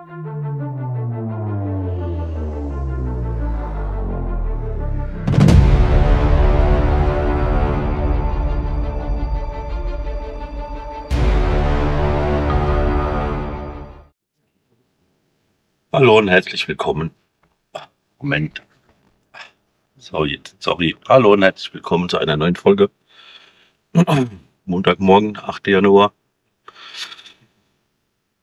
Hallo und herzlich willkommen. Moment. Sorry, sorry. Hallo und herzlich willkommen zu einer neuen Folge. Montagmorgen, 8. Januar.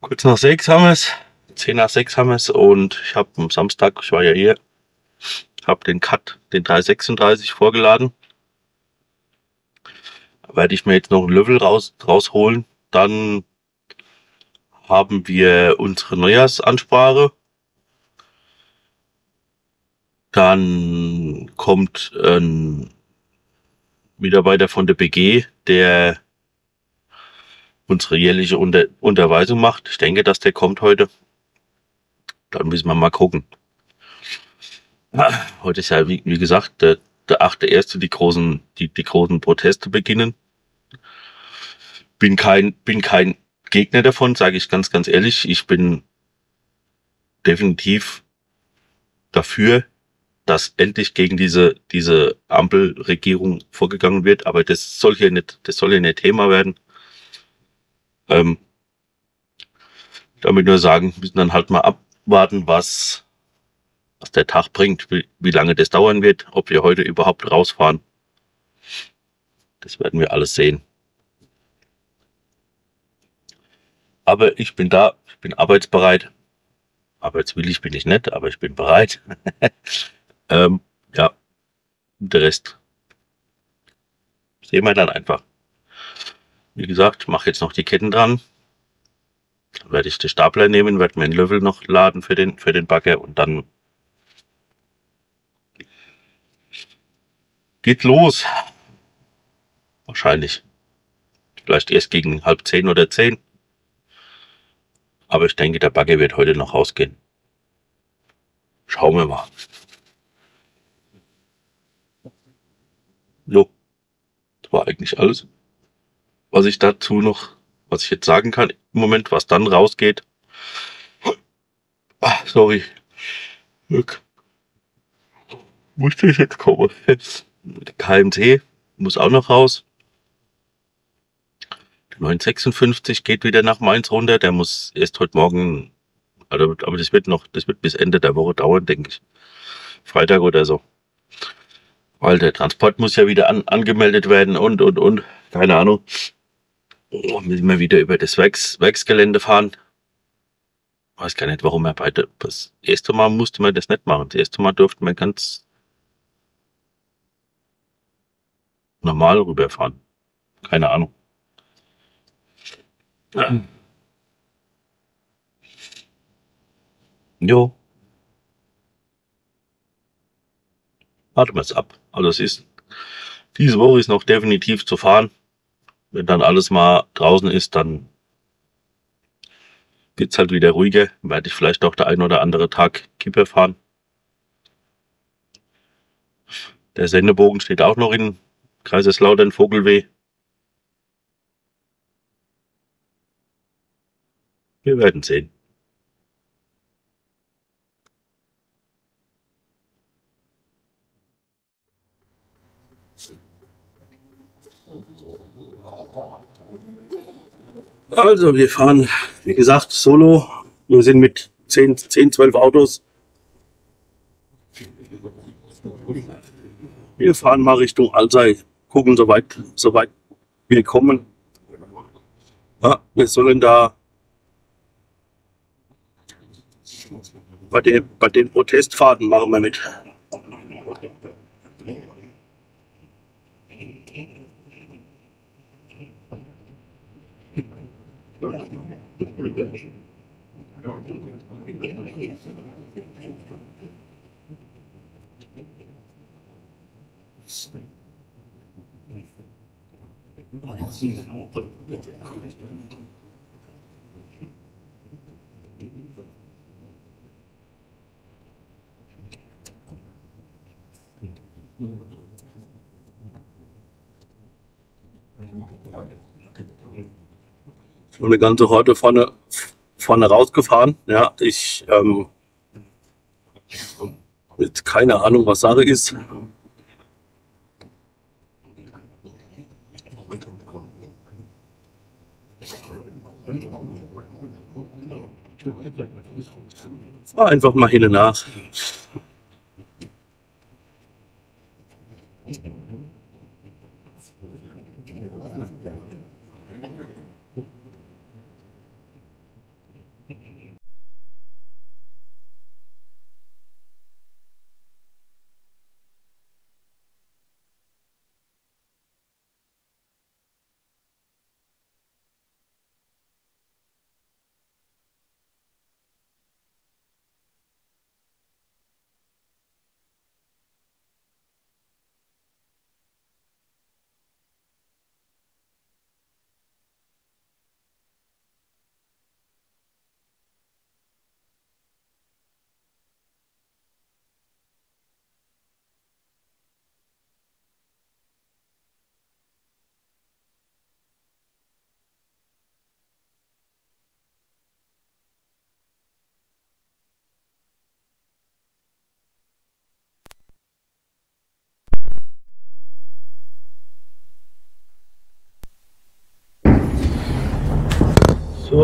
Kurz nach sechs haben wir es. Zehn nach sechs haben wir es. Und ich habe am Samstag, ich war ja hier, habe den Cut, den 336 vorgeladen. Werde ich mir jetzt noch einen Level raus, rausholen. Dann haben wir unsere Neujahrsansprache. Dann kommt ein Mitarbeiter von der BG, der unsere jährliche Unter Unterweisung macht. Ich denke, dass der kommt heute. Dann müssen wir mal gucken. Heute ist ja, wie, wie gesagt, der, der achte erste, die großen, die, die großen Proteste beginnen. Bin kein, bin kein Gegner davon, sage ich ganz, ganz ehrlich. Ich bin definitiv dafür, dass endlich gegen diese, diese Ampelregierung vorgegangen wird. Aber das soll hier nicht, das soll hier nicht Thema werden. Ähm, damit nur sagen, müssen dann halt mal abwarten, was, was der Tag bringt, wie, wie lange das dauern wird, ob wir heute überhaupt rausfahren. Das werden wir alles sehen. Aber ich bin da, ich bin arbeitsbereit. Arbeitswillig bin ich nicht, aber ich bin bereit. ähm, ja, der Rest sehen wir dann einfach. Wie gesagt, mache jetzt noch die Ketten dran. Werde ich den Stapler nehmen, werde mir einen Löffel noch laden für den, für den Bagger und dann geht los. Wahrscheinlich. Vielleicht erst gegen halb zehn oder zehn. Aber ich denke, der Bagger wird heute noch rausgehen. Schauen wir mal. Jo, das war eigentlich alles, was ich dazu noch, was ich jetzt sagen kann Moment, was dann rausgeht. Ah, sorry. Glück. Musste ich jetzt kommen. KMT muss auch noch raus. 956 geht wieder nach Mainz runter. Der muss erst heute Morgen, also, aber das wird noch, das wird bis Ende der Woche dauern, denke ich. Freitag oder so. Weil der Transport muss ja wieder an, angemeldet werden und, und, und. Keine Ahnung. Oh, müssen wir wieder über das Werks, Werksgelände fahren. Weiß gar nicht, warum er beide. Das erste Mal musste man das nicht machen. Das erste Mal durften wir ganz normal rüberfahren. Keine Ahnung. Ja. Jo. Warten wir es ab. Also es ist, diese Woche ist noch definitiv zu fahren. Wenn dann alles mal draußen ist, dann geht's halt wieder ruhiger. Werde ich vielleicht auch der ein oder andere Tag Kipper fahren. Der Sendebogen steht auch noch in Kaiserslautern Vogelweh. Wir werden sehen. Also, wir fahren, wie gesagt, solo. Wir sind mit 10, 10 12 Autos. Wir fahren mal Richtung Alzey, gucken, soweit, soweit wir kommen. Ja, wir sollen da bei, den, bei den Protestfahrten machen wir mit. Okay. So eine ganze Horte vorne, vorne rausgefahren. Ja, ich ähm, mit keine Ahnung, was Sache ist. Fahr einfach mal hin und nach.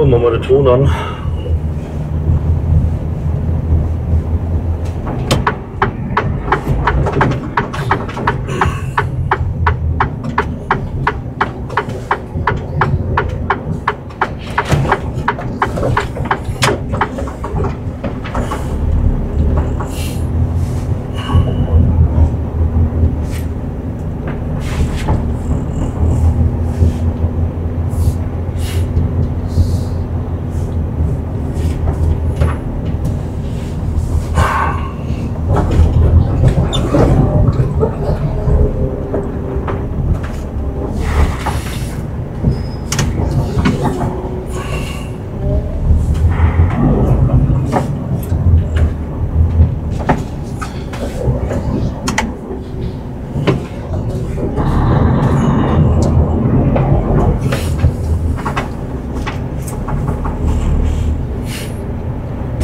Machen wir den Ton an.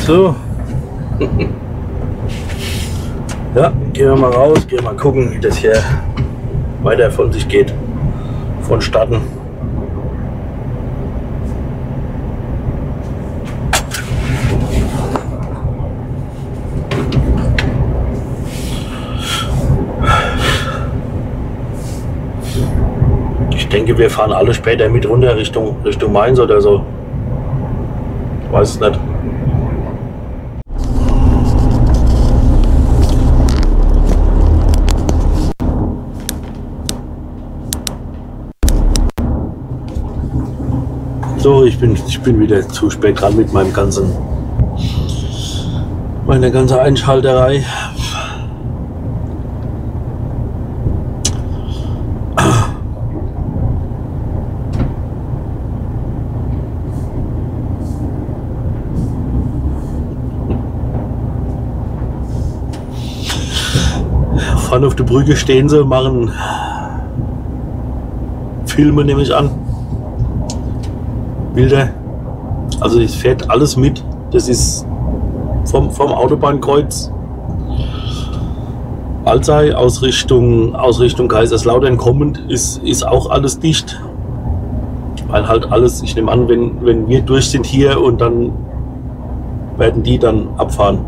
So. ja, gehen wir mal raus, gehen wir mal gucken, wie das hier weiter von sich geht. Vonstatten. Ich denke, wir fahren alle später mit runter Richtung, Richtung Mainz oder so. Ich weiß es nicht. So, ich bin, ich bin wieder zu spät dran mit meinem ganzen, meiner ganzen Einschalterei. Vorne auf der Brücke stehen sie, machen Filme, nehme ich an. Bilder. Also es fährt alles mit. Das ist vom, vom Autobahnkreuz Alzey aus Richtung, aus Richtung Kaiserslautern kommend ist, ist auch alles dicht. Weil halt alles, ich nehme an, wenn, wenn wir durch sind hier und dann werden die dann abfahren.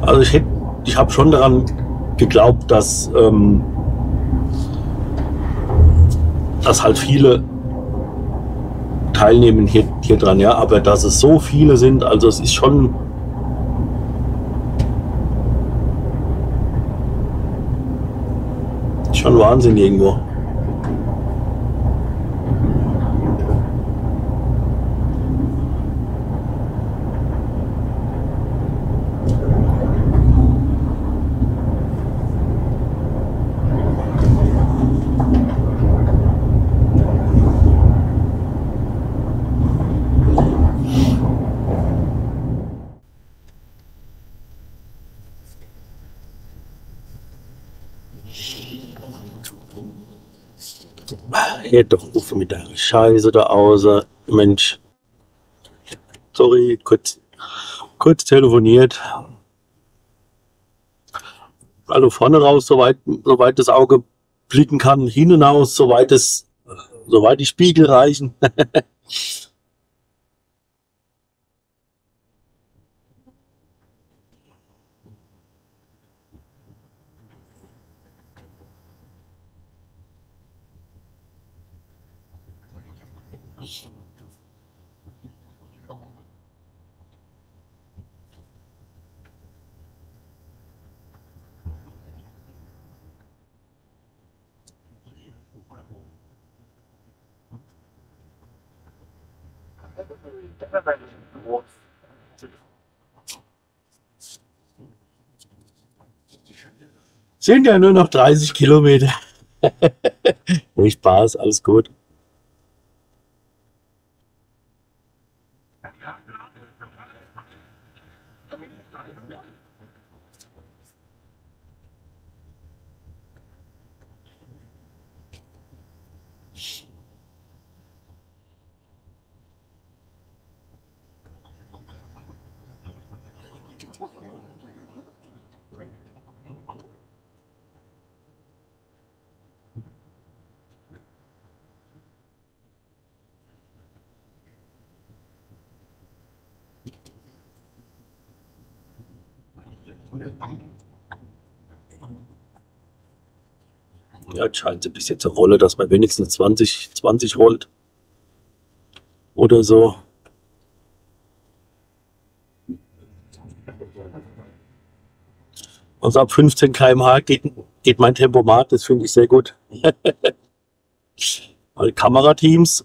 Also ich hätte, ich habe schon daran geglaubt, dass, ähm, dass halt viele teilnehmen hier, hier dran, ja, aber dass es so viele sind, also es ist schon schon Wahnsinn irgendwo. Hör doch auf mit der Scheiße da außer. Mensch. Sorry, kurz, kurz telefoniert. Also vorne raus, soweit, soweit das Auge blicken kann, hinten aus, soweit es, soweit die Spiegel reichen. Sind ja nur noch 30 Kilometer. Nicht Spaß, alles gut. Scheint bis jetzt eine Rolle, dass man wenigstens 20, 20 rollt. Oder so. Also ab 15 km/h geht, geht mein Tempomat, das finde ich sehr gut. Weil Kamerateams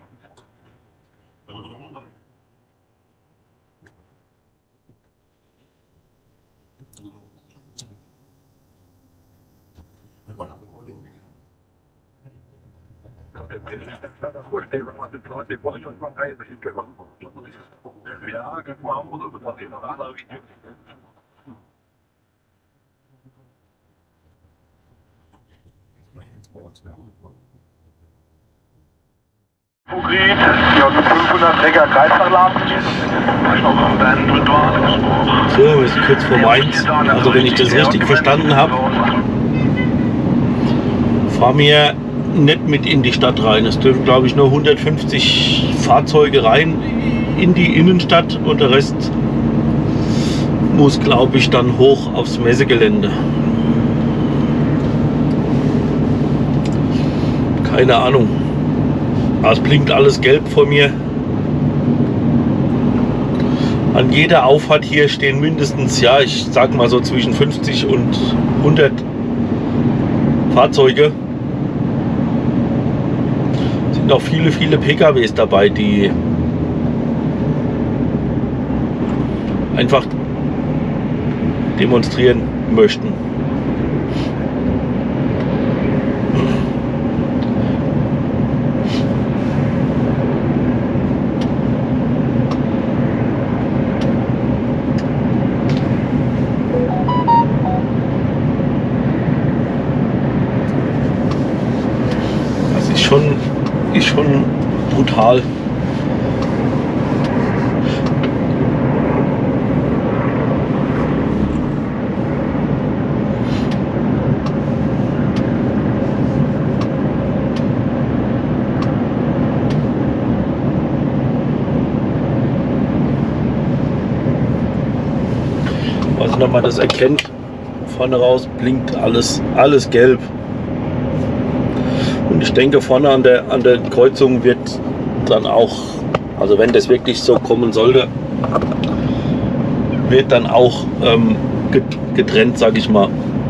genau. Hybrid, J 500 Träger Kreisverladen. So, sind kurz vor Mainz. Also wenn ich das richtig verstanden habe, fahren wir nicht mit in die Stadt rein. Es dürfen, glaube ich, nur 150 Fahrzeuge rein in die Innenstadt und der Rest muss, glaube ich, dann hoch aufs Messegelände. Keine Ahnung. Es blinkt alles gelb vor mir. An jeder Auffahrt hier stehen mindestens, ja, ich sag mal so zwischen 50 und 100 Fahrzeuge. Auch viele, viele PKWs dabei, die einfach demonstrieren möchten. Das ist schon, ist schon brutal. weiß nicht, ob man das erkennt. Vorne raus blinkt alles, alles gelb. Und ich denke, vorne an der, an der Kreuzung wird dann auch, also wenn das wirklich so kommen sollte, wird dann auch ähm, get- getrennt, sage ich mal.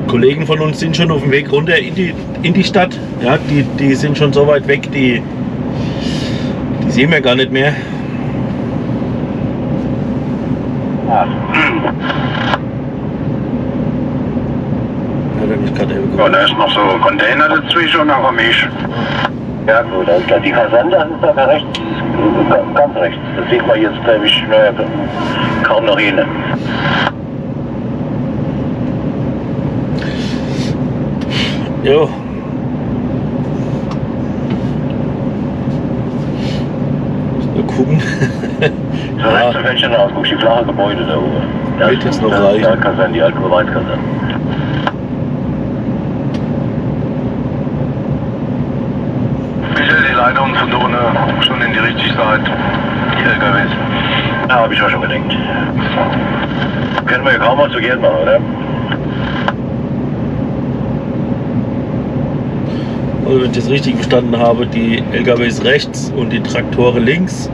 Kollegen von uns sind schon auf dem Weg runter in die, in die Stadt. Ja, die, die sind schon so weit weg, die, die sehen wir gar nicht mehr. Ja. Hat er Ja, da ist noch so Container dazwischen und dann komme ich. Ja gut, alles klar. Die Versender ist aber rechts, ganz- rechts. Das sieht man jetzt, glaube ich, naja, kaum noch hin. Ja. Mal gucken. So rechts im Fenster raus, guck, die flache Gebäude da oben. Da das noch da- reichen? Da kann sein, die alte Gewaltkaserne. Von da unten schon in die richtige Seite. Die LKWs. Ja, habe ich auch schon gedacht. Können wir ja kaum was zu Geld machen, oder? Also wenn ich das richtig verstanden habe, die LKWs rechts und die Traktoren links.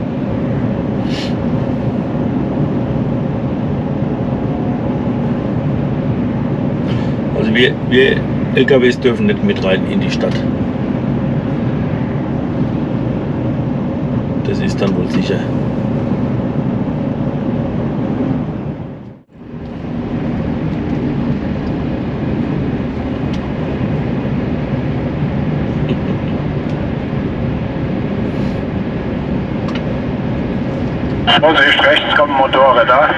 Also wir, wir LKWs dürfen nicht mit rein in die Stadt. Das ist dann wohl sicher. Also ist rechts kommt ein Motorrad da.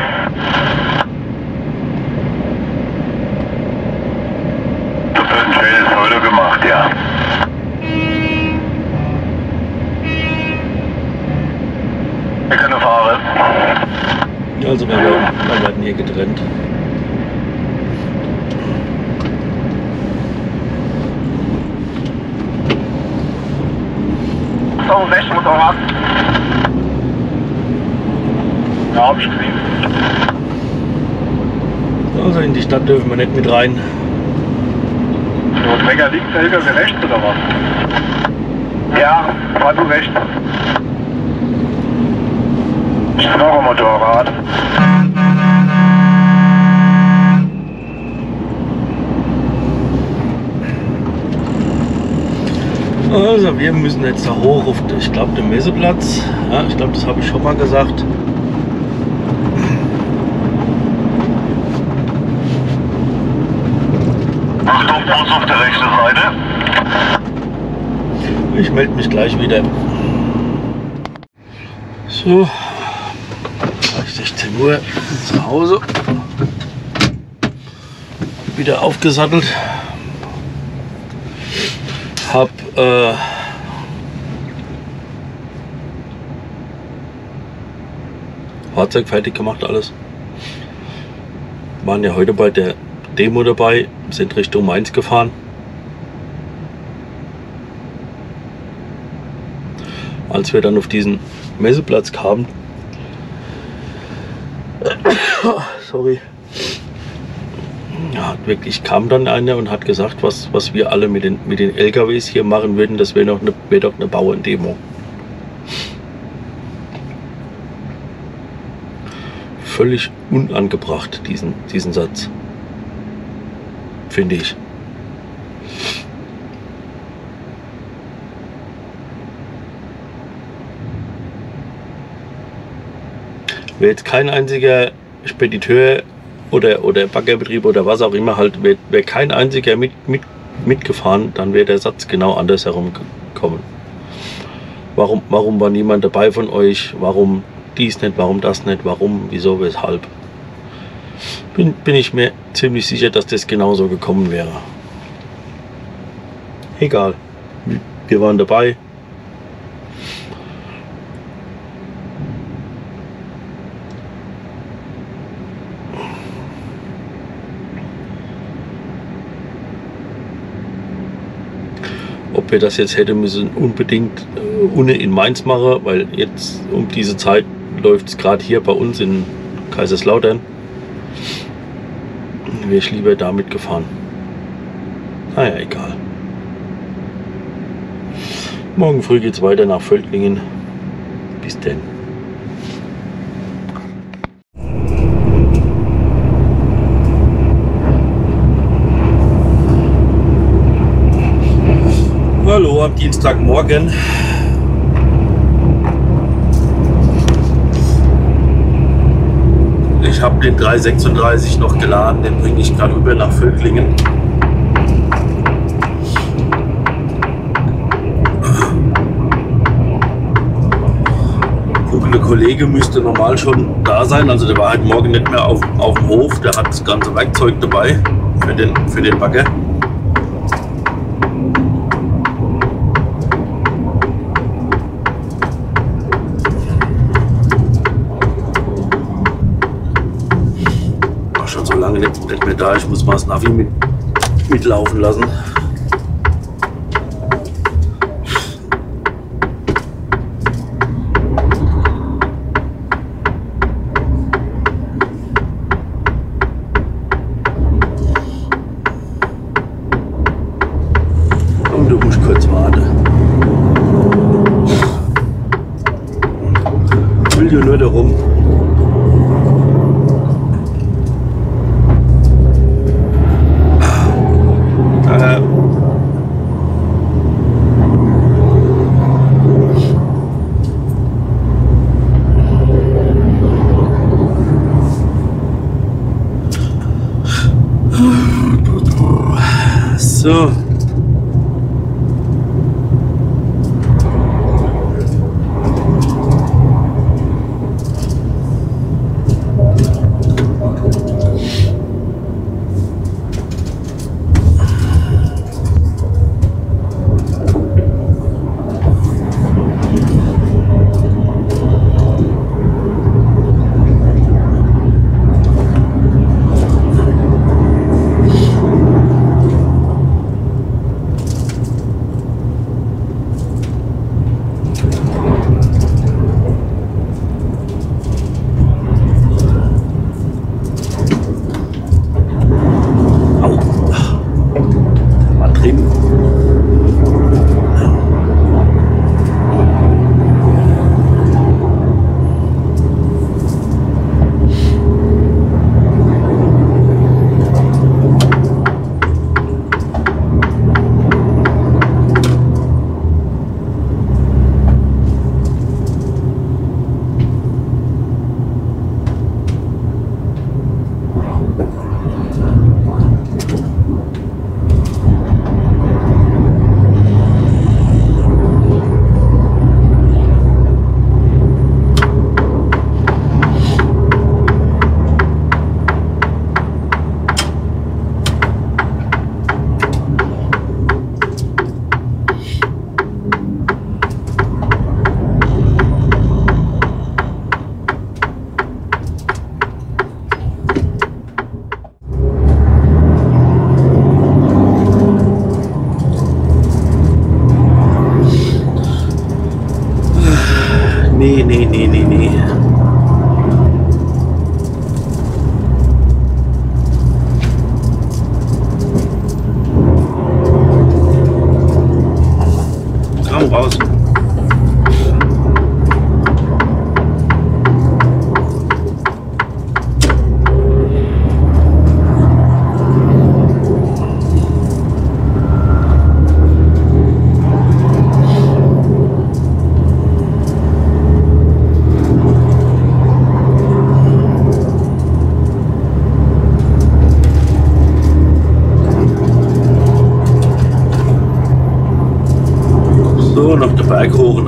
Das wird ein schönes Foto gemacht, ja. Wir können fahren. Also wir werden, wir werden hier getrennt. So, rechts Motorrad. Ja, hab ich gesehen. Also in die Stadt dürfen wir nicht mit rein. So, Träger links, LKW rechts oder was? Ja, fahr du rechts. Ist noch ein Motorrad. Also wir müssen jetzt da hoch auf, ich glaube, den Messeplatz. Ja, ich glaube, das habe ich schon mal gesagt. Bus auf der rechten Seite. Ich melde mich gleich wieder. So, gleich 16 Uhr zu Hause. Wieder aufgesattelt. Hab äh, Fahrzeug fertig gemacht, alles. Waren ja heute bei der Demo dabei, sind Richtung Mainz gefahren. als wir dann auf diesen Messeplatz kamen, sorry, ja, wirklich kam dann einer und hat gesagt, was, was wir alle mit den, mit den LKWs hier machen würden, das wäre doch eine, wär eine Bauerndemo. Völlig unangebracht, diesen, diesen Satz. Finde ich. wäre jetzt kein einziger Spediteur oder, oder Baggerbetrieb oder was auch immer halt, wäre wär kein einziger mit, mit, mitgefahren, dann wäre der Satz genau andersherum gekommen. Warum, warum war niemand dabei von euch? Warum dies nicht? Warum das nicht? Warum? Wieso? Weshalb? Bin, bin ich mir ziemlich sicher, dass das genauso gekommen wäre. Egal. Wir waren dabei. ob wir das jetzt hätten müssen unbedingt äh, ohne in Mainz machen, weil jetzt um diese Zeit läuft es gerade hier bei uns in Kaiserslautern wäre ich lieber damit gefahren. Ah naja, egal. Morgen früh geht es weiter nach Völklingen. Bis denn. Hallo am Dienstagmorgen. Ich habe den 336 noch geladen, den bringe ich gerade rüber nach Völklingen. Guckende Kollege müsste normal schon da sein, also der war heute Morgen nicht mehr auf, auf dem Hof, der hat das ganze Werkzeug dabei für den, für den Bagger. War so lange nicht, mehr da, ich muss mal das Navi mit, mitlaufen lassen. Und du musst kurz warten. Ich will ja nur darum. So.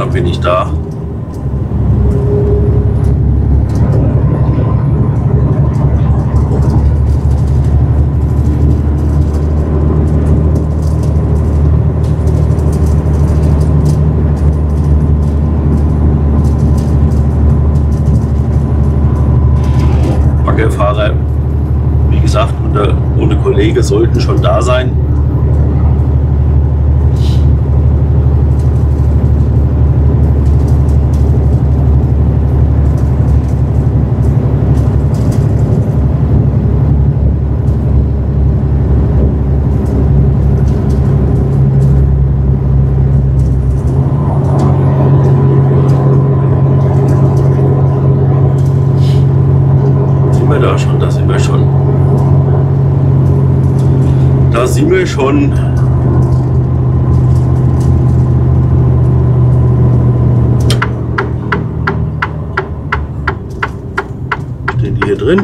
Dann bin ich da. Baggerfahrer, wie gesagt, ohne Kollege sollten schon da sein. Sind wir da schon? Da sind wir schon. Da sind wir schon. hier drin.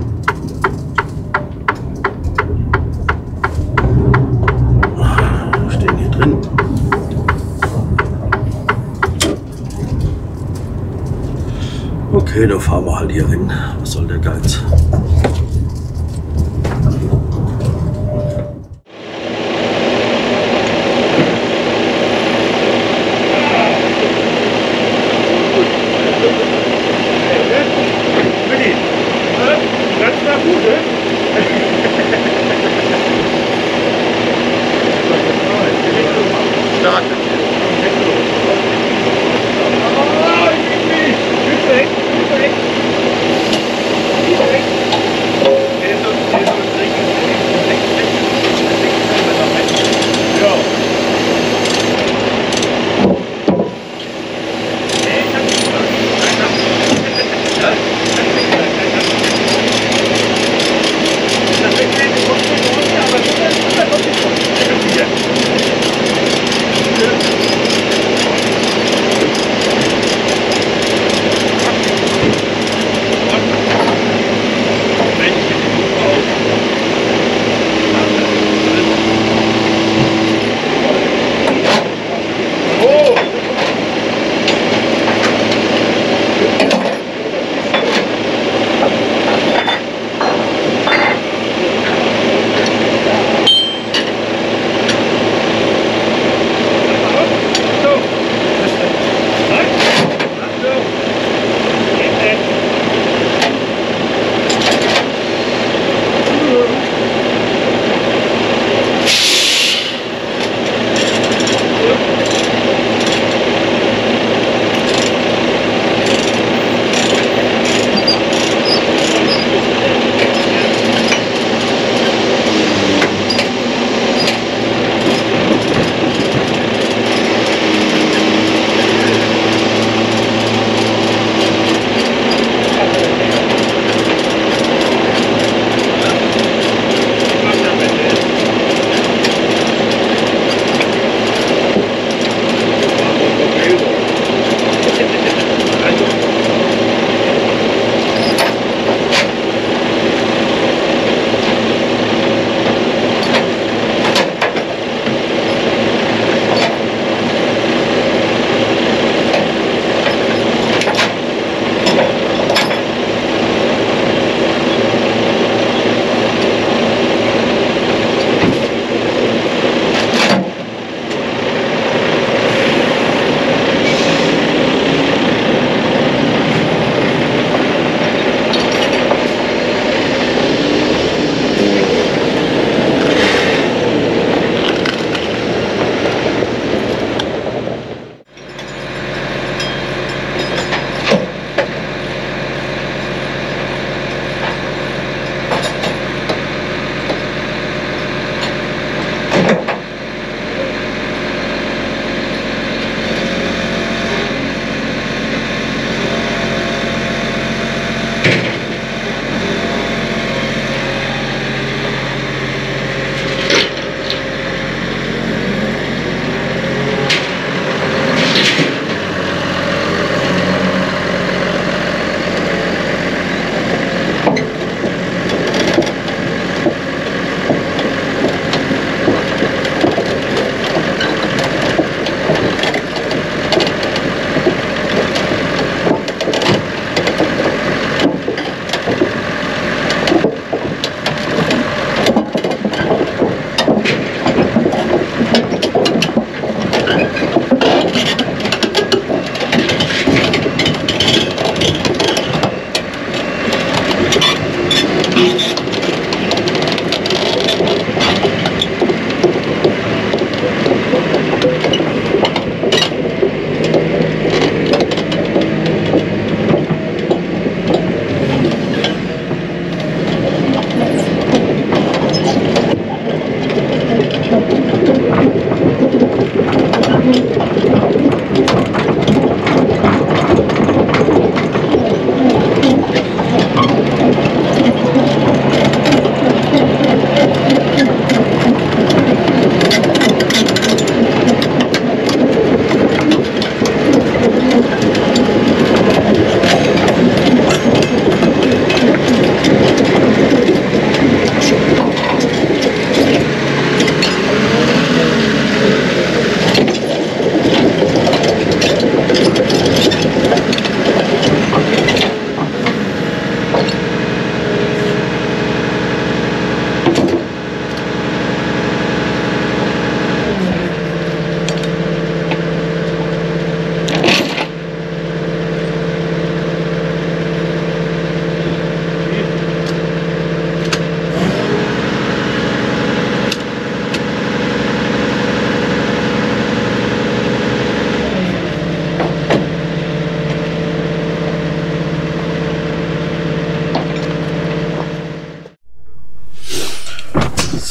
Stehen hier drin. Okay, da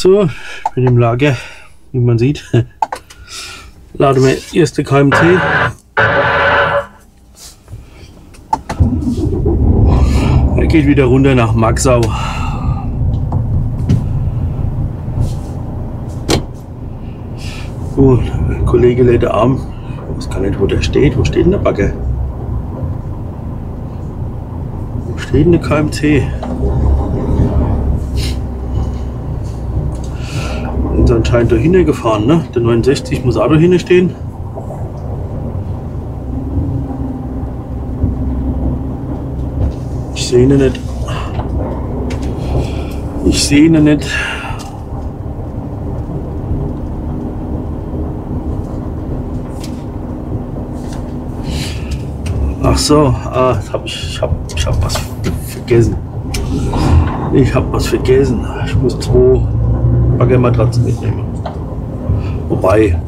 So, ich bin im Lager, wie man sieht. Lade mir erste KMT. Er geht wieder runter nach Maxau. Gut, Kollege lädt Arm. Ich weiß gar nicht, wo der steht. Wo steht denn der Bagger? Wo steht denn der KMT? Anscheinend dahinter gefahren, ne? Der 69 muss auch dahinter stehen. Ich sehe ihn nicht. Ich sehe ihn nicht. Ach so, ah, hab ich, ich habe ich hab was vergessen. Ich habe was vergessen. Ich muss zwei Baggermatratzen mitnehmen. Wobei.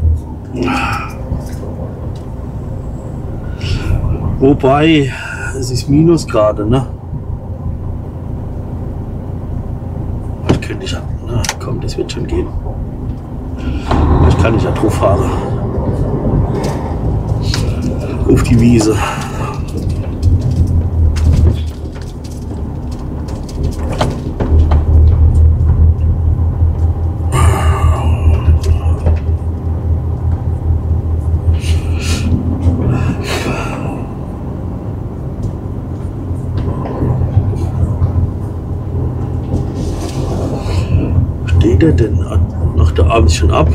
Wobei, es ist Minusgrade, ne? Ich könnte ich ja, na komm, das wird schon gehen. Ich kann nicht ja drauf fahren. Auf die Wiese. Steht er denn? Noch der ist schon ab.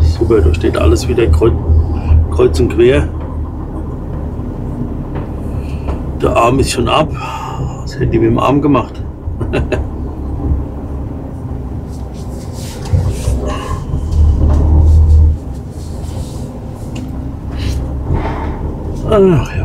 Super, da steht alles wieder kreuz, und quer. Der Arm ist schon ab. Was hätte ich mit dem Arm gemacht? Ach ja.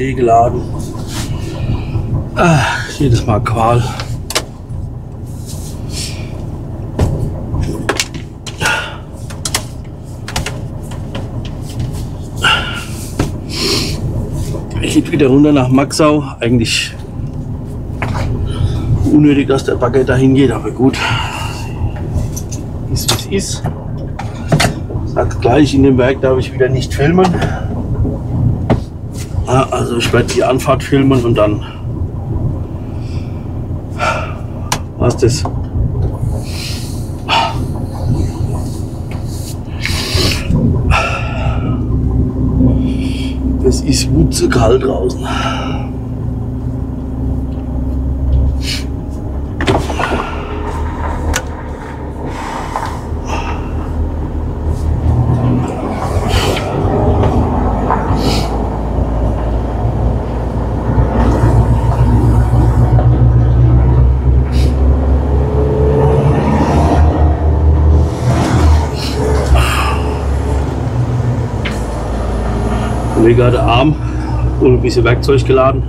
XT geladen. Ah, jedes Mal Qual. Geht wieder runter nach Maxau. Eigentlich unnötig, dass der Bagger dahin geht, aber gut. Ist wie es ist. Sagt gleich, in dem Werk darf ich wieder nicht filmen. Ich werde die Anfahrt filmen und dann was das. Es ist wutze kalt draußen. Kollege hatte Arm bisschen Werkzeug geladen.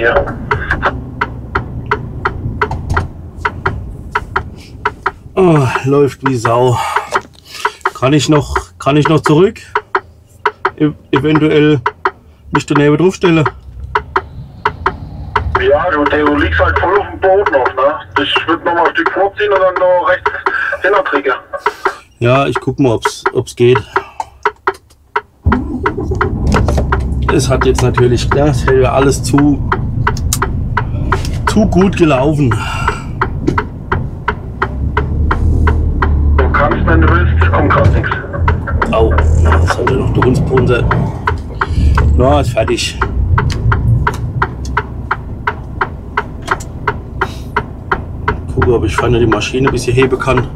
Dir. Oh, läuft wie Sau. Kann ich noch, kann ich noch zurück? E eventuell mich daneben draufstellen. Ja, du, du liegst halt voll auf dem Boden noch, ne? Ich würde noch mal ein Stück vorziehen und dann noch rechts hinterträger. Ja, ich guck mal, ob's, ob's geht. Es hat jetzt natürlich, das hätte ja alles zu, zu gut gelaufen. Du kannst, wenn du willst, kommt grad nichts. Au, das hat ja noch der Hundspunse. Na, ist fertig. Gucke, ob ich vorne die Maschine ein bisschen heben kann.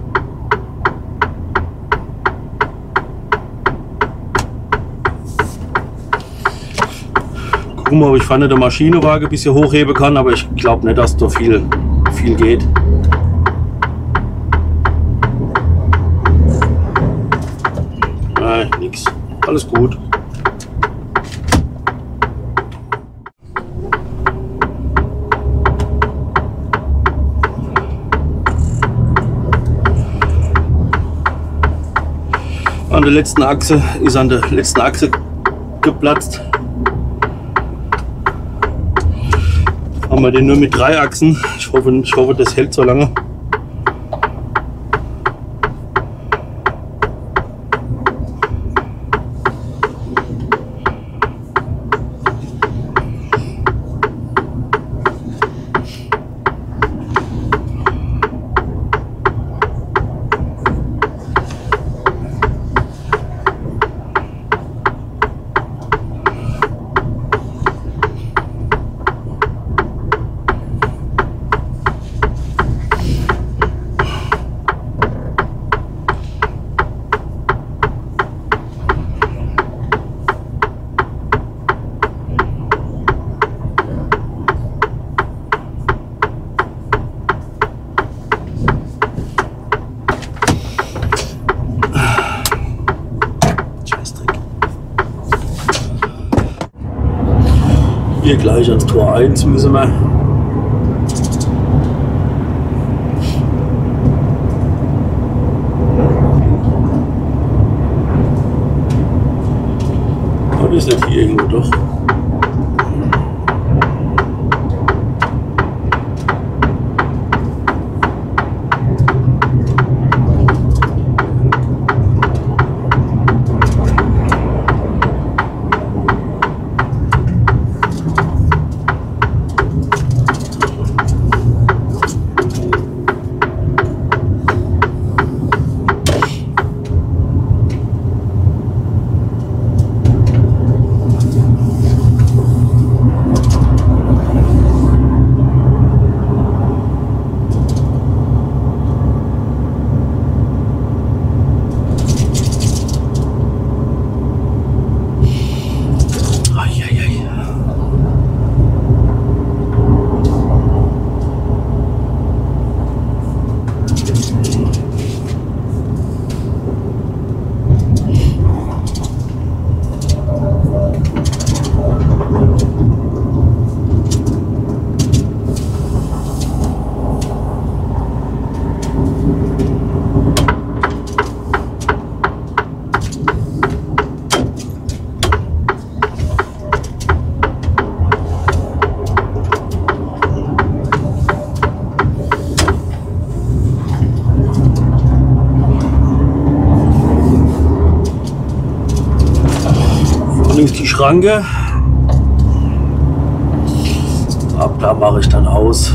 Gucken ob ich vorne der Maschinenwaage ein bisschen hochheben kann, aber ich glaube nicht, dass da viel, viel geht. Nein, nix. Alles gut. An der letzten Achse ist an der letzten Achse geplatzt. Haben wir den nur mit drei Achsen. Ich hoffe, ich hoffe das hält so lange. Hier gleich ans Tor 1 müssen wir. Ist nicht hier irgendwo doch. Links die Schranke. Ab da mache ich dann aus.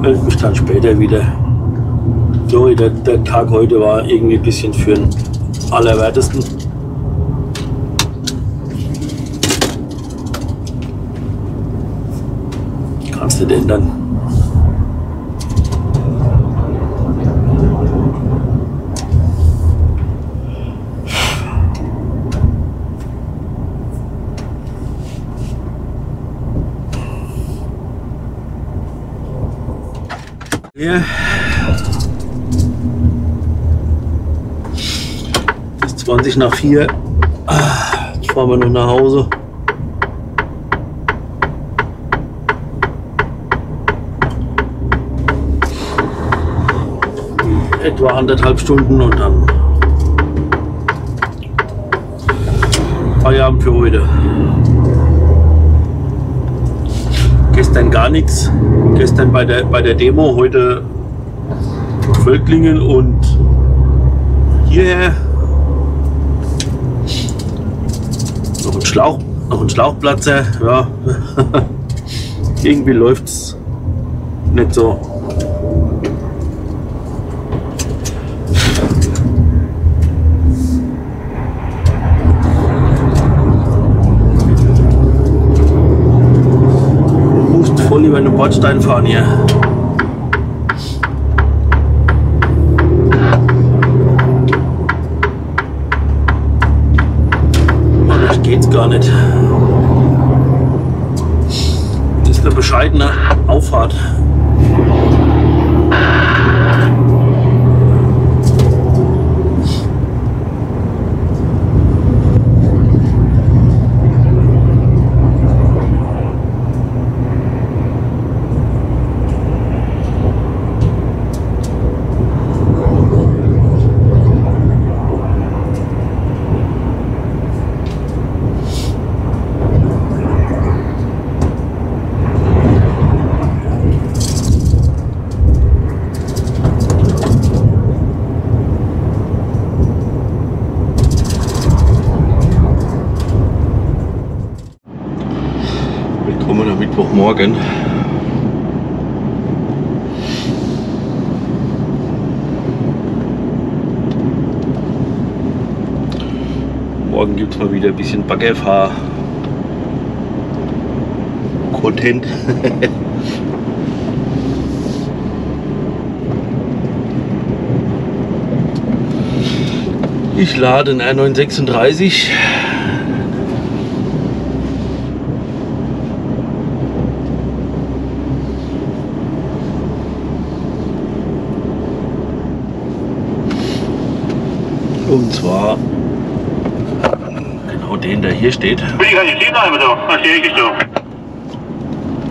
Meld mich dann später wieder. Sorry, der, der Tag heute war irgendwie ein bisschen für den Allerwertesten. Kannst du denn dann? Ja. Es ist 20 nach 4. Ah, Jetzt fahren wir noch nach Hause. Etwa anderthalb Stunden und dann Feierabend für heute. Gestern gar nichts. Gestern bei der, bei der Demo, heute Völklingen und hierher noch ein Schlauch, noch ein Schlauchplatzer. Ja, irgendwie läuft's nicht so. Bordstein fahren hier. Anders geht's gar nicht. Das ist eine bescheidene Auffahrt. Willkommen am Mittwochmorgen. Morgen gibt es mal wieder ein bisschen Baggerfahr. Content. Ich lade einen R936. Und zwar den, der hier steht. Will ich nicht sehen, aber da. Was sehe ich so?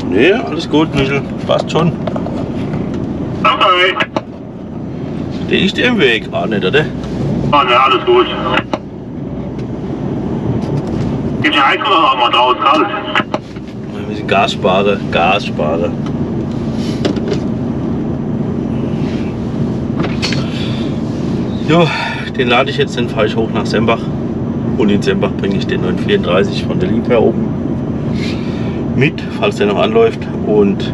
Nee, alles gut, Michel. Passt schon. Okay. Der ist im Weg. Ah, nicht, oder? Oh, ne, alles gut. Gibt's ja Heizung noch mal draußen kalt? Wir müssen Gas sparen. Gas sparen. Jo, den lade ich jetzt, den fahre ich hoch nach Sembach. Und in Sembach bringe ich den 934 von der Liebherr oben mit, falls der noch anläuft. Und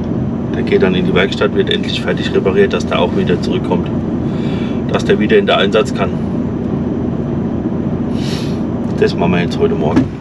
der geht dann in die Werkstatt, wird endlich fertig repariert, dass der auch wieder zurückkommt. Dass der wieder in den Einsatz kann. Das machen wir jetzt heute Morgen.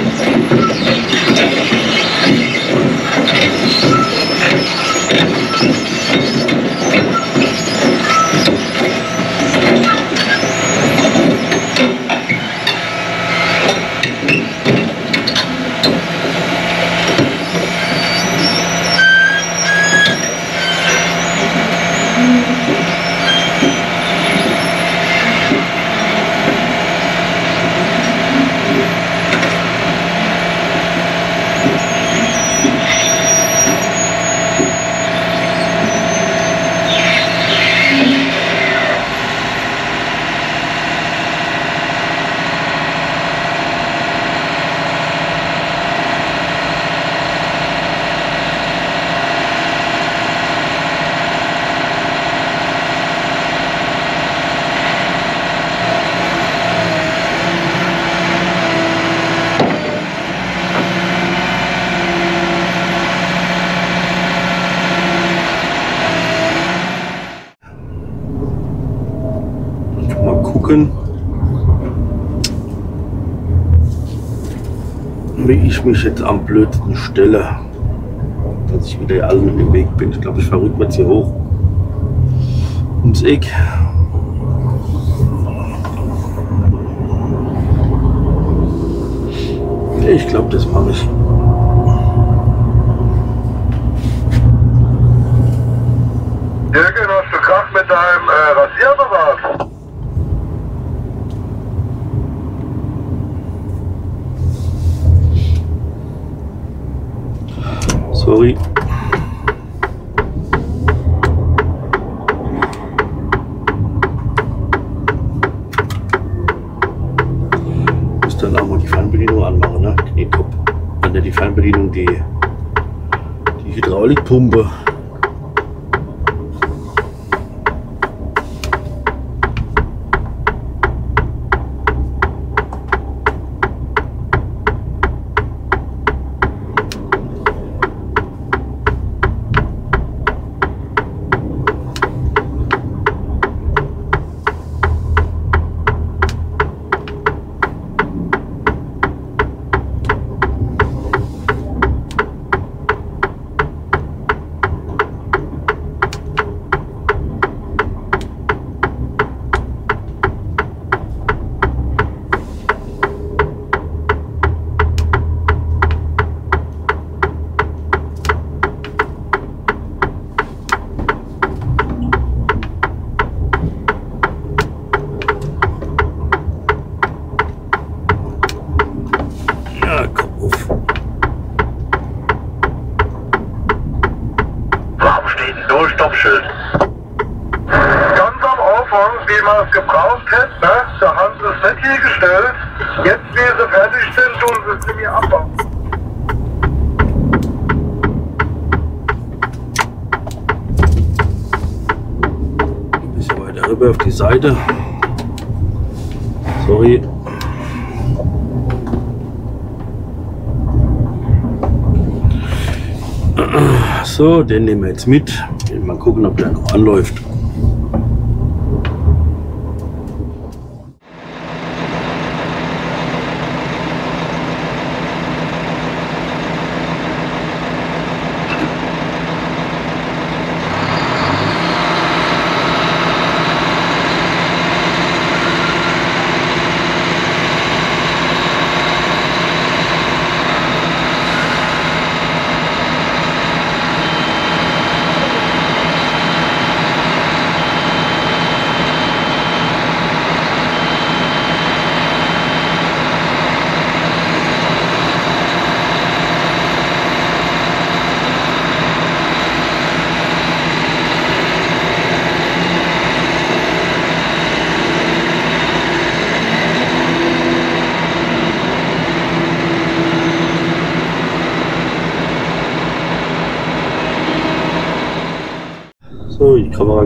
glaube ich mich jetzt am blödsten stelle, dass ich wieder allen im Weg bin. Ich glaube, ich fahre rückwärts hier hoch ums Eck. Ich glaube, das mache ich. tumba. Seite. Sorry. So, den nehmen wir jetzt mit. Mal gucken, ob der noch anläuft.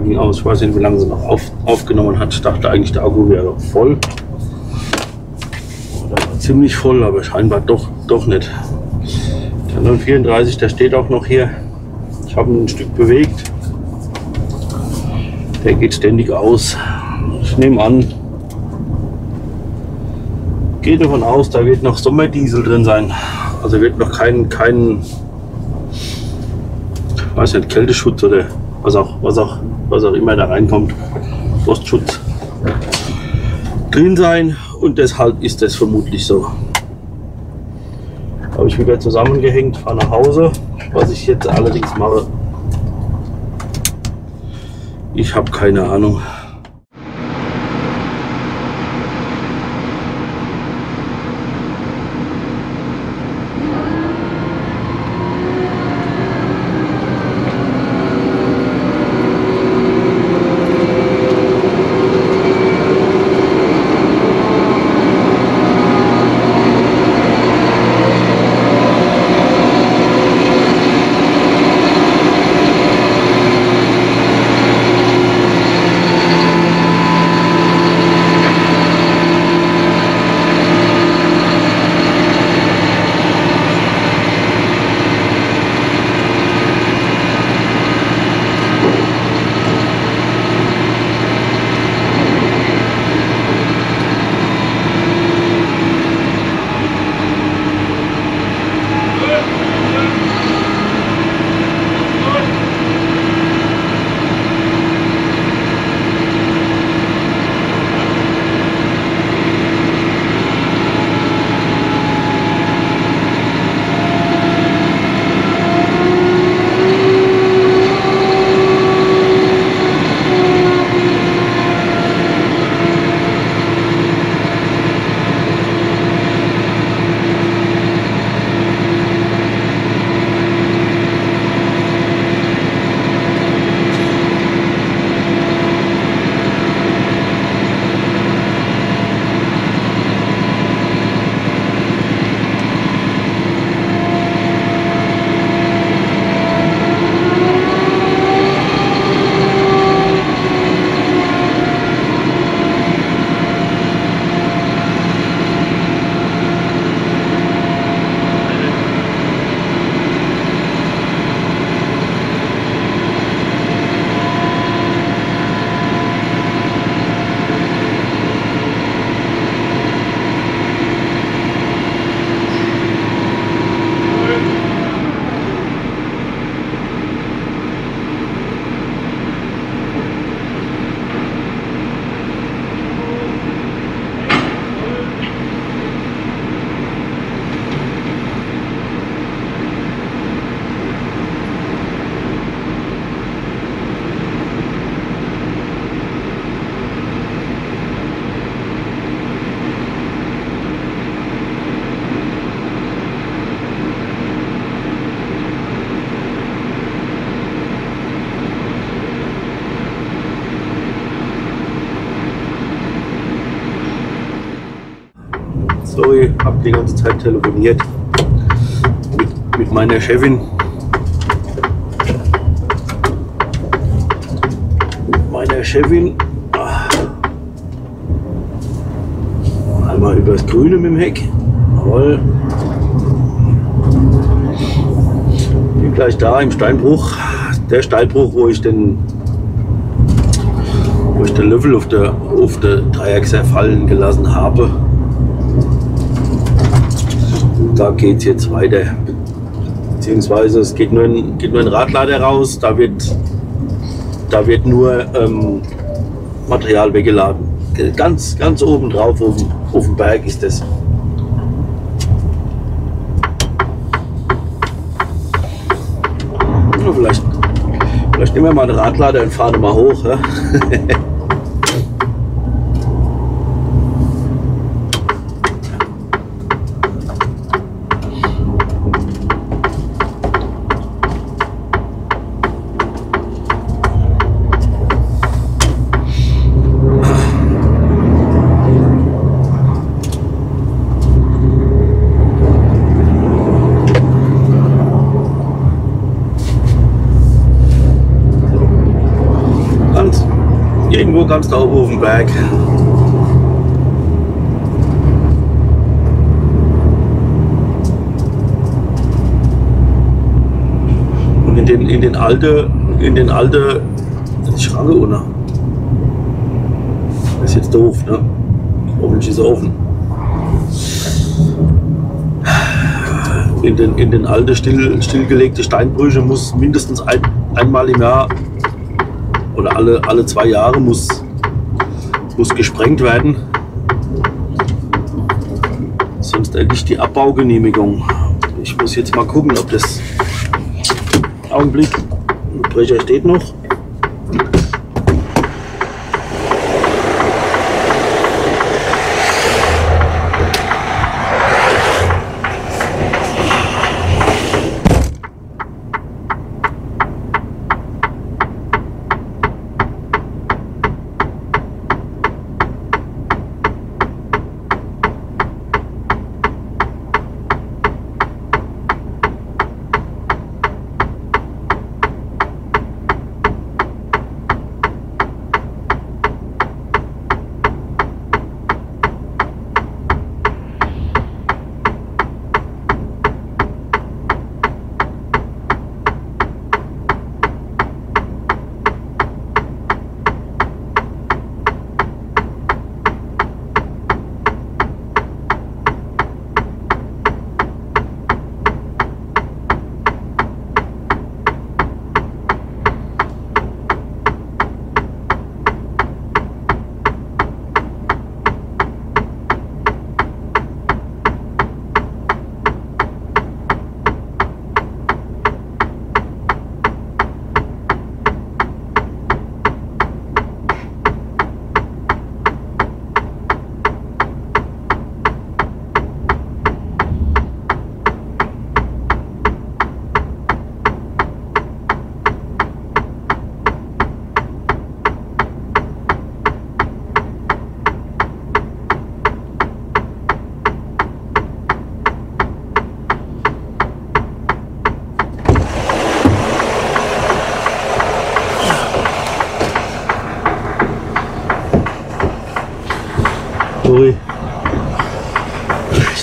Ging aus. Ich weiß nicht, wie lange sie noch auf, aufgenommen hat. Ich dachte eigentlich, der Akku wäre voll. Oder ziemlich voll, aber scheinbar doch, doch nicht. Der 934, der steht auch noch hier. Ich habe ihn ein Stück bewegt. Der geht ständig aus. Ich nehme an, gehe davon aus, da wird noch Sommerdiesel drin sein. Also wird noch kein, kein weiß nicht, Kälteschutz oder was auch, was auch, was auch immer da reinkommt, Frostschutz drin sein und deshalb ist das vermutlich so. Habe ich wieder zusammengehängt, fahre nach Hause. Was ich jetzt allerdings mache, ich habe keine Ahnung. Habe die ganze Zeit telefoniert mit, mit meiner Chefin. Mit meiner Chefin. Ah. mal übers Grüne mit dem Heck. Jawohl. Bin gleich da im Steinbruch. Der Steinbruch, wo ich den, wo ich den Löffel auf der, auf der Dreiecksee fallen gelassen habe. Da geht es jetzt weiter. Beziehungsweise es geht nur ein, geht nur ein Radlader raus. Da wird, da wird nur ähm, Material weggeladen. Ganz, ganz oben drauf auf dem, auf dem Berg ist das. Vielleicht, vielleicht nehmen wir mal einen Radlader und fahren mal hoch. Ja? Ganz, ganz da oben auf dem Berg. Und in den, in den alte, in den alte, Schranke unten. Das ist jetzt doof, ne? Hoffentlich ist er offen. In den, in den alte still, stillgelegte Steinbrüche muss mindestens ein, einmal im Jahr oder alle, alle zwei Jahre muss, muss gesprengt werden. Sonst erliegt die Abbaugenehmigung. Ich muss jetzt mal gucken, ob das. Augenblick. Der Brecher steht noch.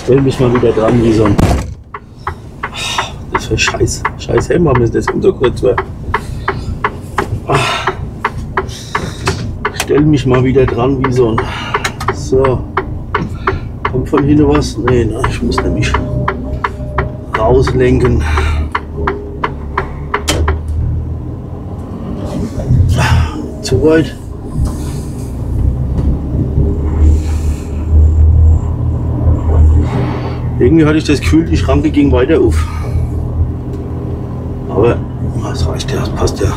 Stell mich mal wieder dran wie so ein. Das für Scheiß. Scheiß Helm haben ist das unser Kurzwehr. Ich stell mich mal wieder dran wie so ein. So. Kommt von hinten was? Nee, na, ich muss nämlich rauslenken. Zu weit. Irgendwie hatte ich das Gefühl, die Schranke ging weiter auf. Aber das reicht ja, das passt ja.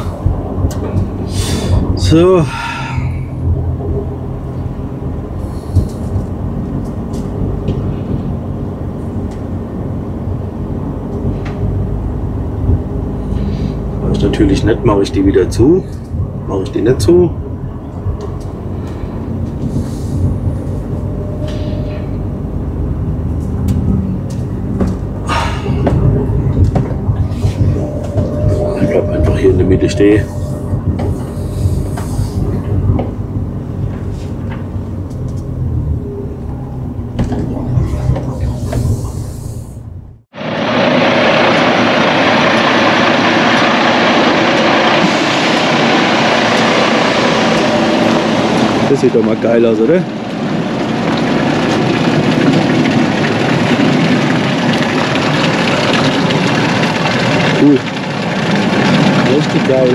So. Natürlich nicht, mache ich die wieder zu. Mache ich die nicht zu. gemütlich Tee. Das sieht doch mal geil aus, oder? Cool. Richtig geil.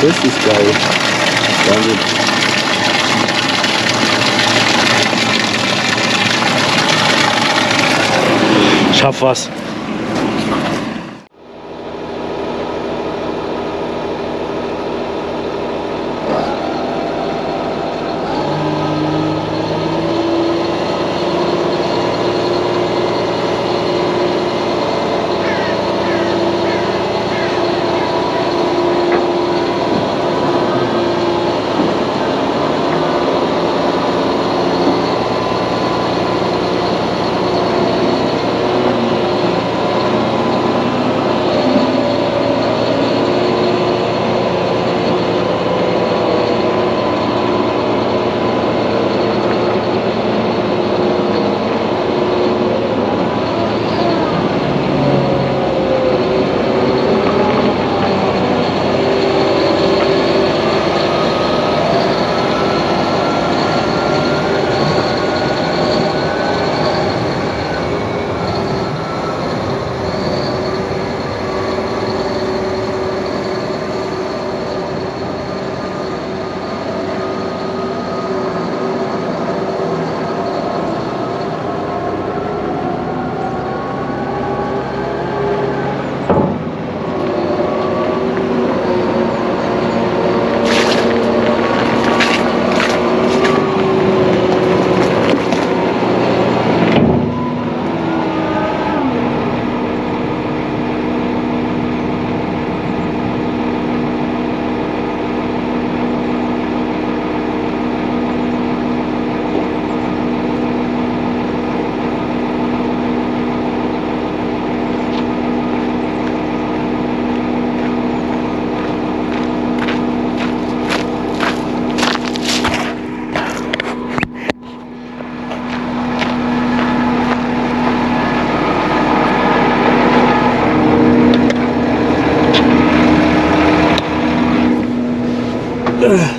Das ist geil. Wahnsinn. Schaff was.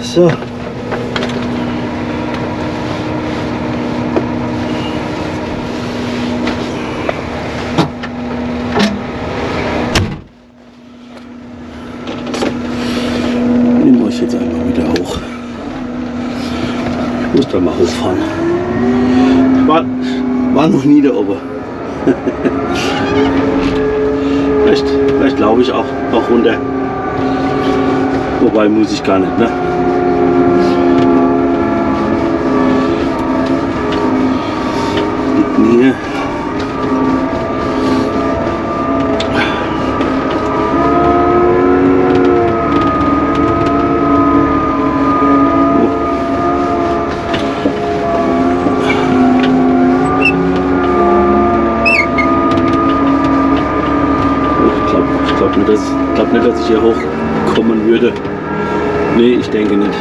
So. Nehmen euch jetzt einmal wieder hoch. Ich muss da mal hochfahren. War, war noch nie da oben. vielleicht vielleicht laufe ich auch noch runter. Wobei muss ich gar nicht, ne? Liegt hier. Ich glaube ich glaub nicht, dass, hier hochkommen würde. Nee, ich denke nicht.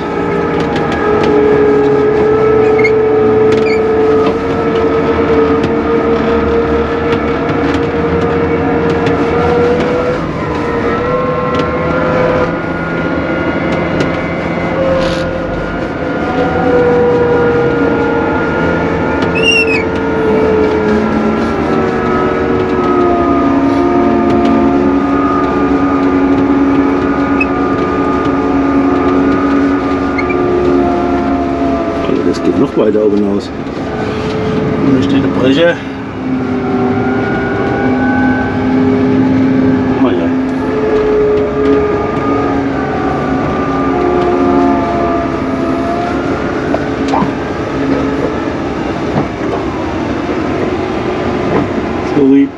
Also weiter oben aus. Da steht der Brecher. Guck mal ja. Sorry.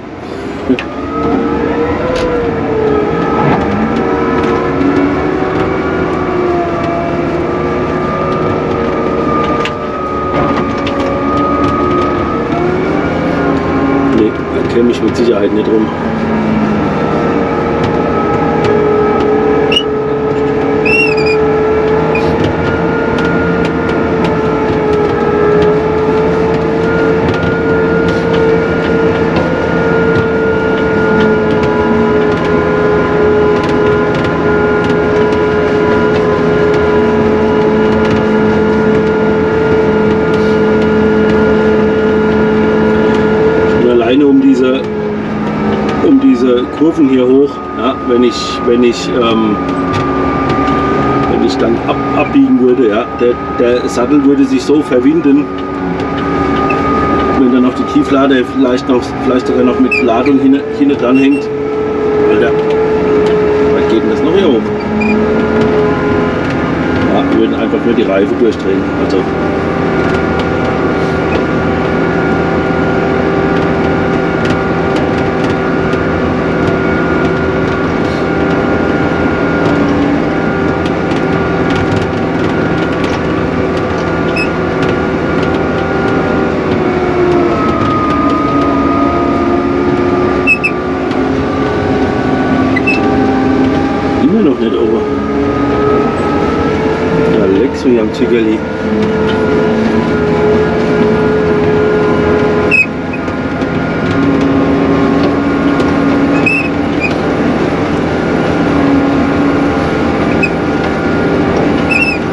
Nee, da käme ich mit Sicherheit nicht rum. Kurven hier hoch, ja, wenn ich, wenn ich, ähm, wenn ich dann ab, abbiegen würde, ja, der, der Sattel würde sich so verwinden, wenn dann noch die Tieflade vielleicht noch, vielleicht sogar noch mit Ladung hinten, hinten dran hängt. Alter, was geht denn das noch hier hoch? Ja, würden einfach nur die Reife durchdrehen. Also immer noch nicht over. Ja, Zickerli.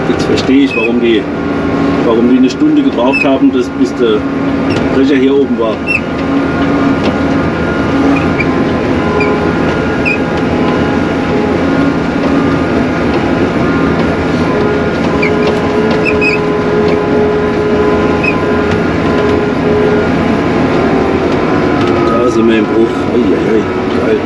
Jetzt verstehe ich, warum die, warum die eine Stunde gebraucht haben, bis der Brecher hier oben war. Da sind wir im Bruch. Eieiei, geil.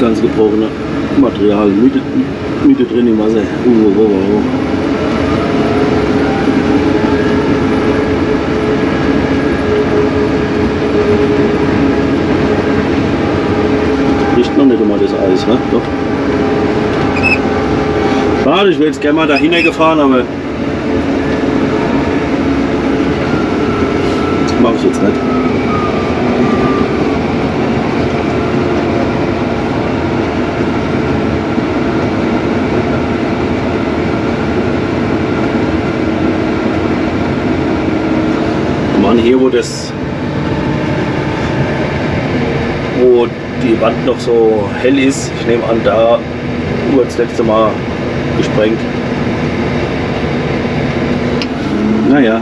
Ganze gebrochene Material Mitte, Mitte drin im Wasser. Uh, uh, uh. Riecht noch nicht immer das Eis, ne? Doch. Schade, ich wäre jetzt gerne mal dahinter gefahren, aber mache ich jetzt nicht. Mann, hier wo das wo die Wand noch so hell ist, ich nehme an, da wurde das letzte Mal gesprengt. Naja.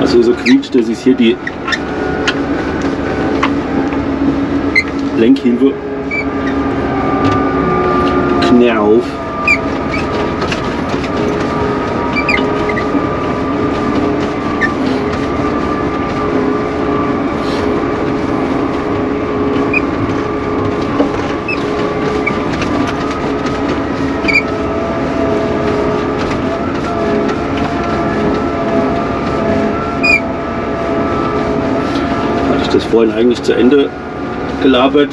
Was hier so quietscht, das ist hier die Lenkhilfe. Knauf. Ich das vorhin eigentlich zu Ende gelabert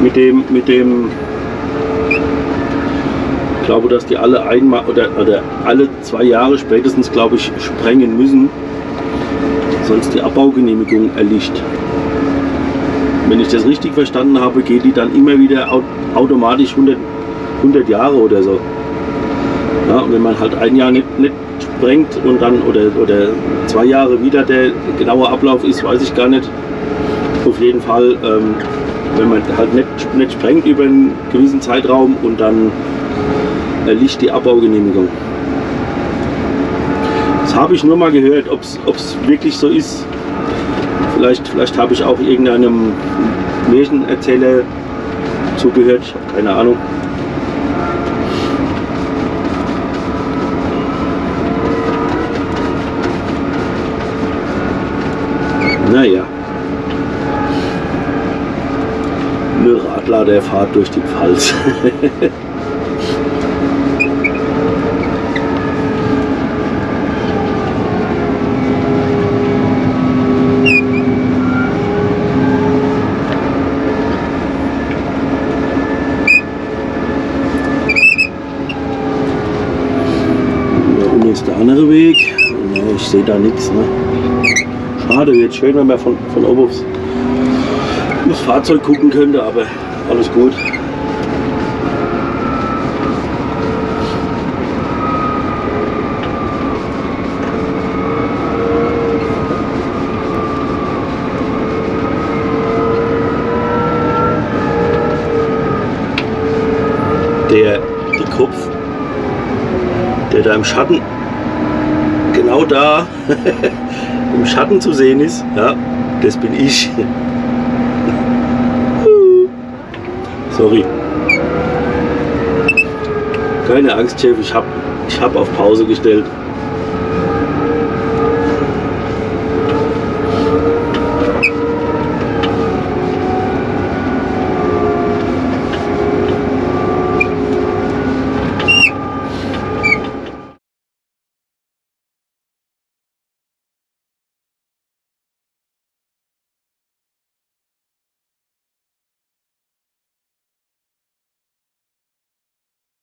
mit dem, mit dem, ich glaube, dass die alle einmal oder, oder alle zwei Jahre spätestens, glaube ich, sprengen müssen, sonst die Abbaugenehmigung erliegt. wenn ich das richtig verstanden habe, geht die dann immer wieder au automatisch 100, 100 Jahre oder so. Ja, und wenn man halt ein Jahr nicht, nicht sprengt und dann oder, oder zwei Jahre wieder der genaue Ablauf ist, weiß ich gar nicht. Auf jeden Fall, ähm, wenn man halt nicht, nicht sprengt über einen gewissen Zeitraum und dann erliegt die Abbaugenehmigung. Das habe ich nur mal gehört, ob es wirklich so ist. Vielleicht, vielleicht habe ich auch irgendeinem Märchenerzähler zugehört, ich habe keine Ahnung. Naja. Eine Radladerfahrt durch die Pfalz. Da unten ist der andere Weg. Ich sehe da nichts. Ne? Schade, wäre jetzt schön, wenn man von, von oben aufs, aufs Fahrzeug gucken könnte, aber alles gut. Der, die Kopf, der da im Schatten, genau da im Schatten zu sehen ist, ja, das bin ich. Sorry. Keine Angst, Chef, ich habe ich hab auf Pause gestellt.